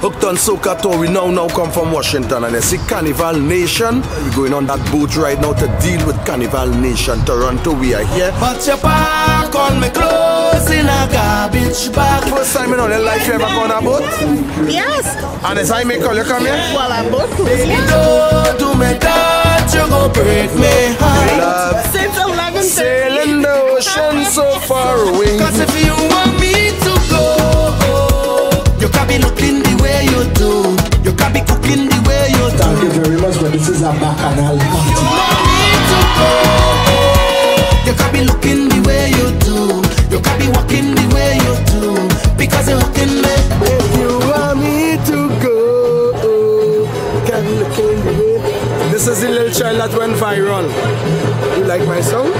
Hooked on Soca Tour, we now now come from Washington and they see Carnival Nation. We're going on that boat right now to deal with Carnival Nation. Toronto, we are here. But your park on me clothes in a garbage bag. First time in all your life you ever gone on a boat? Yes. And as I make all you come here? Well, I'm both Baby, yeah. don't do me that, you go break me heart. Love. Since 11 Sailing the ocean so far away. Cause if you this is a bacchanal You party. want me to go, you can be looking the way you do. You can be walking the way you do. Because you're hooking me. If you want me to go, can you look in the way? This is the little child that went viral. You like my song?